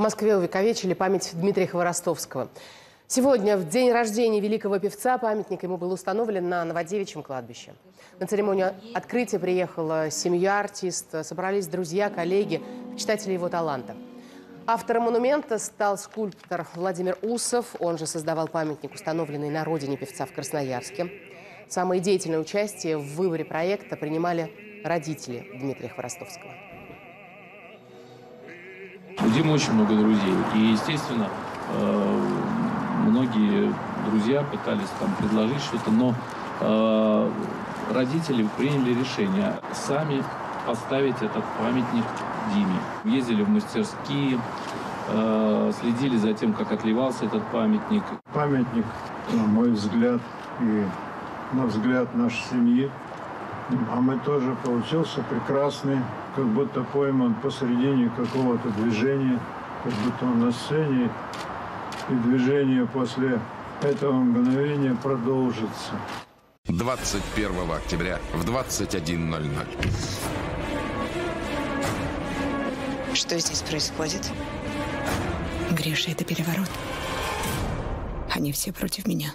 В Москве увековечили память Дмитрия Хворостовского. Сегодня, в день рождения великого певца, памятник ему был установлен на Новодевичьем кладбище. На церемонию открытия приехала семья артиста, собрались друзья, коллеги, читатели его таланта. Автором монумента стал скульптор Владимир Усов. Он же создавал памятник, установленный на родине певца в Красноярске. Самое деятельное участие в выборе проекта принимали родители Дмитрия Хворостовского. У Димы очень много друзей. И, естественно, э, многие друзья пытались там предложить что-то, но э, родители приняли решение сами поставить этот памятник Диме. Ездили в мастерские, э, следили за тем, как отливался этот памятник. Памятник, на мой взгляд, и на взгляд нашей семьи, а мы тоже получился прекрасный, как будто пойман посередине какого-то движения, как будто он на сцене, и движение после этого мгновения продолжится. 21 октября в 21.00. Что здесь происходит? Гриша, это переворот. Они все против меня.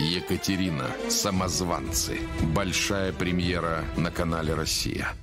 Екатерина. Самозванцы. Большая премьера на канале «Россия».